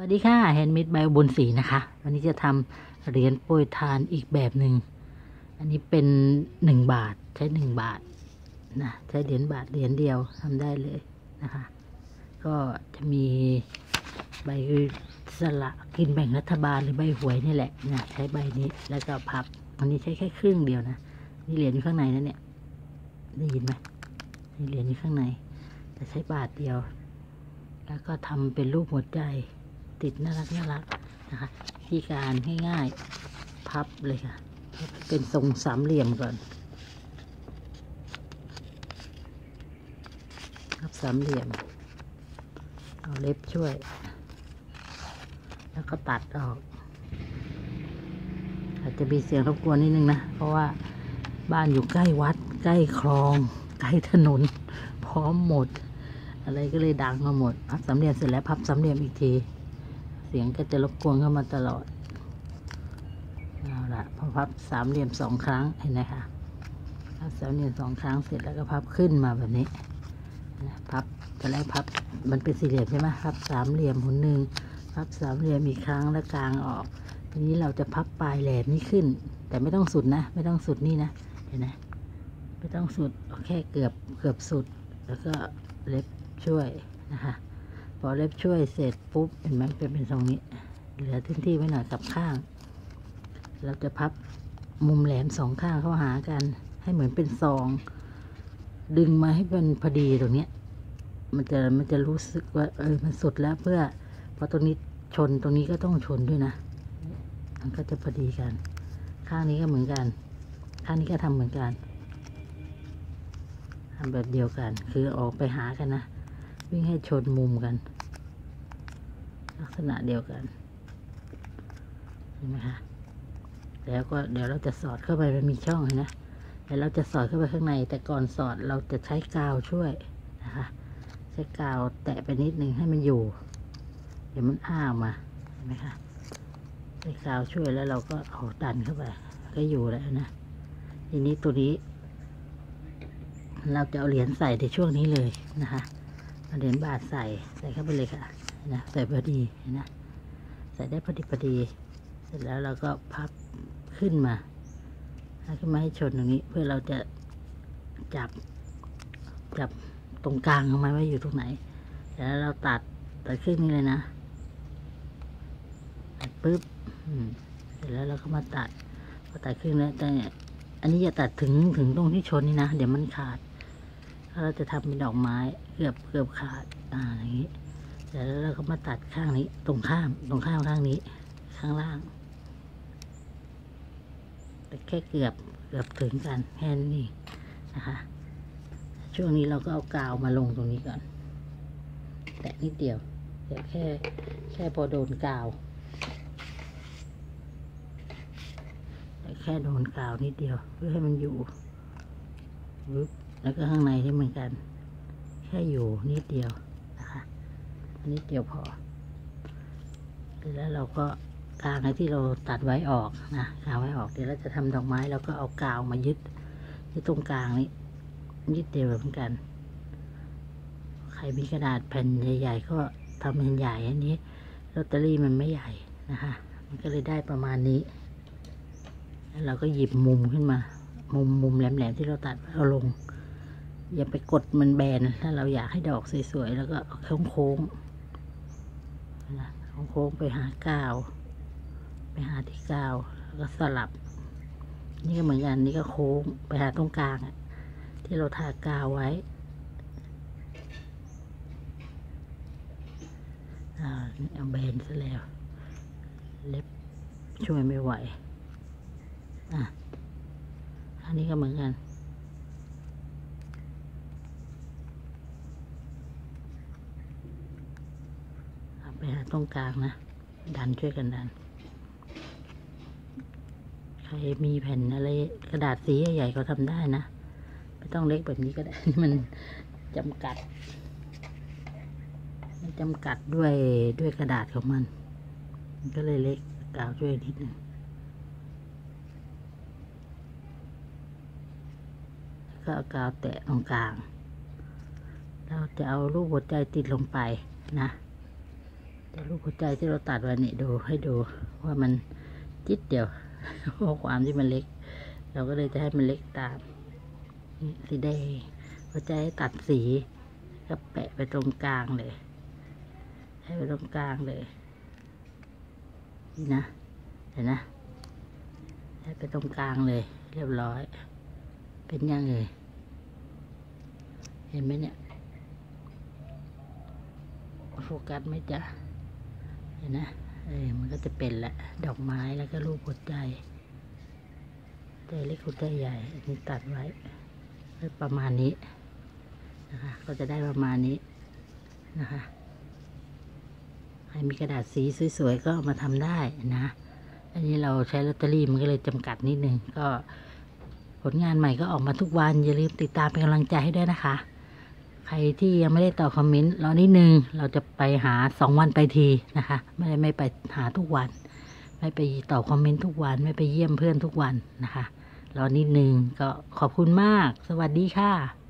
สวัสดีค่ะ handmade by อุบลศรีนะคะ วันนี้จะทำเหรียญโปรยทานอีกแบบหนึ่งอันนี้เป็นหนึ่งบาทใช้หนึ่งบาทนะใช้เหรียญบาทเหรียญเดียวทำได้เลยนะคะ ก็จะมีใบสลากกินแบ่งรัฐบาลหรือใบหวยนี่แหละนะใช้ใบนี้แล้วก็พับอันนี้ใช้แค่ครึ่งเดียวนะนี่เหรียญอยู่ข้างในนะเนี่ยได้ยินไหมนี่เหรียญอยู่ข้างในแต่ใช้บาทเดียว แล้วก็ทำเป็นรูปหัวใจ ติดน่ารักน่ารักนะคะวิธีการง่ายๆพับเลยค่ะ เป็นทรงสามเหลี่ยมก่อนพับสามเหลี่ยม เอาเล็บช่วย แล้วก็ตัดออก อาจจะมีเสียงรบกวนนิดนึงนะ เพราะว่าบ้านอยู่ใกล้วัด ใกล้คลอง ใกล้ถนน พร้อมหมด อะไรก็เลยดังมาหมด พับสามเหลี่ยมเสร็จแล้วพับสามเหลี่ยมอีกที เสียงก็จะรบกวนเข้ามาตลอดเอาละพอพับสามเหลี่ยมสองครั้งเห็นไหมคะพับสามเหลี่ยมสองครั้งเสร็จแล้วก็พับขึ้นมาแบบนี้พับตอนแรกพับมันเป็นสี่เหลี่ยมใช่ไหมพับสามเหลี่ยมหนหนึ่งพับสามเหลี่ยมอีกครั้งแล้วกลางออก ทีนี้เราจะพับปลายแหลมนี้ขึ้น แต่ไม่ต้องสุดนะ ไม่ต้องสุดนี่นะเห็นไหมไม่ต้องสุดแค่เกือบเกือบสุด แล้วก็เล็บช่วยนะคะ อเล็บช่วยเสร็จปุ๊บเห็นไหมเป็นเป็นทรงนี้ เหลือพื้นที่ไว้หน่อยกับข้าง เราจะพับมุมแหลมสองข้างเข้าหากัน ให้เหมือนเป็นซอง ดึงมาให้เป็นพอดีตรงเนี้ย มันจะมันจะรู้สึกว่าเออมันสุดแล้วเพื่อพอตรงนี้ชนตรงนี้ก็ต้องชนด้วยนะ มันก็จะพอดีกัน ข้างนี้ก็เหมือนกัน ข้างนี้ก็ทำเหมือนกันทำแบบเดียวกัน คือออกไปหากันนะ วิ่งให้ชนมุมกัน ลักษณะเดียวกันเห็นไหมคะแล้วก็เดี๋ยวเราจะสอดเข้าไปมันมีช่องนะเดี๋ยวเราจะสอดเข้าไปข้างใน แต่ก่อนสอดเราจะใช้กาวช่วยนะคะ ใช้กาวแตะไปนิดนึงให้มันอยู่ เดี๋ยวมันอ้าออกมาเห็นไหมคะใช้กาวช่วยแล้วเราก็เอาดันเข้าไป ก็อยู่แล้วนะทีนี้ตัวนี้ เราจะเอาเหรียญใส่ในช่วงนี้เลยนะคะเอาเหรียญบาทใส่ใส่เข้าไปเลยค่ะ นะใส่พอดีนะใส่ได้พอดีพอดี เสร็จแล้วเราก็พับขึ้นมาให้ขึ้นมาให้ชนตรงนี้ เพื่อเราจะจับจับตรงกลางของมันว่าอยู่ตรงไหน แล้วเราตัดตัดขึ้นนี้เลยนะตัดปุ๊บเสร็จแล้วเราก็มาตัดพอตัดขึ้นแล้วแต่อันนี้อย่าตัดถึงถึงตรงที่ชนนี่นะ เดี๋ยวมันขาด ถ้าเราจะทำเป็นดอกไม้เกือบเกือบขาด อ่าอย่างนี้ แล้วเราก็มาตัดข้างนี้ ตรงข้าม ตรงข้ามข้างนี้ ข้างล่างแต่แค่เกือบเกือบถึงกันแค่นี้นะคะ ช่วงนี้เราก็เอากาวมาลงตรงนี้ก่อน แตะนิดเดียว เดี๋ยวแค่แค่พอโดนกาวแต่แค่โดนกาวนิดเดียว เพื่อให้มันอยู่แล้วก็ข้างในนี่เหมือนกัน แค่อยู่นิดเดียว นิดเดียวพอ แล้วเราก็กางไอ้ที่เราตัดไว้ออกนะกางไว้ออกเดี๋ยวเราจะทำดอกไม้เราก็เอากาวมายึดที่ตรงกลางนี้นิดเดียวเหมือนกัน ใครมีกระดาษแผ่นใหญ่ ๆ ก็ทำเป็นใหญ่อันนี้ลอตเตอรี่มันไม่ใหญ่นะคะมันก็เลยได้ประมาณนี้ แล้วเราก็หยิบมุมขึ้นมา มุมมุมแหลมๆที่เราตัดเอาลง อย่าไปกดมันแบนถ้าเราอยากให้ดอกสวยๆแล้วก็โค้งโค้งๆ นะโค้งไปหากาว ไปหาที่กาวแล้วก็สลับ นี่ก็เหมือนกันนี่ก็โค้งไปหาตรงกลางอะที่เราทากาวไว้เอาแบนซะแล้ว เล็บช่วยไม่ไหว อะ อันนี้ก็เหมือนกัน เอาไป หาตรงกลางนะ ดันช่วยกันดัน ใครมีแผ่นอะไรกระดาษสีใหญ่ๆก็ทำได้นะ ไม่ต้องเล็กแบบนี้ก็ได้ มันจำกัด มันจำกัดด้วยด้วยกระดาษของมัน มันก็เลยเล็กกาวช่วยนิดหนึงก็เอากาวแตะตรงกลาง เราจะเอารูปหัวใจติดลงไปนะ แต่รูปหัวใจที่เราตัดไว้นี่ดูให้ดูว่ามันจิดเดียวเพราะความที่มันเล็ก เราก็เลยจะให้มันเล็กตามนี่สีแดงหัวใจให้ตัดสีก็แปะไปตรงกลางเลย ให้ไปตรงกลางเลยนี่นะเห็นนะให้ไปตรงกลางเลย เรียบร้อย เป็นยังเลย เห็นไหมเนี่ยโฟกัสไหมจ๊ะ เห็นนะเออมันก็จะเป็นแหละดอกไม้แล้วก็รูปหัวใจใจเล็กหัวใจใหญ่อันนี้ตัดไว้ประมาณนี้นะคะก็จะได้ประมาณนี้นะคะใครมีกระดาษสีสวยๆก็ามาทำได้นะ อันนี้เราใช้ลอตเตอรี่มันก็เลยจำกัดนิดนึงก็ผลงานใหม่ก็ออกมาทุกวันอย่าลืมติดตามเป็นกำลังใจให้ด้วยนะคะ ใครที่ยังไม่ได้ตอบคอมเมนต์รอนิดนึง เราจะไปหาสองวันไปทีนะคะ ไม่ได้ไม่ไปหาทุกวัน ไม่ไปตอบคอมเมนต์ทุกวัน ไม่ไปเยี่ยมเพื่อนทุกวันนะคะ รอนิดนึงก็ขอบคุณมาก สวัสดีค่ะ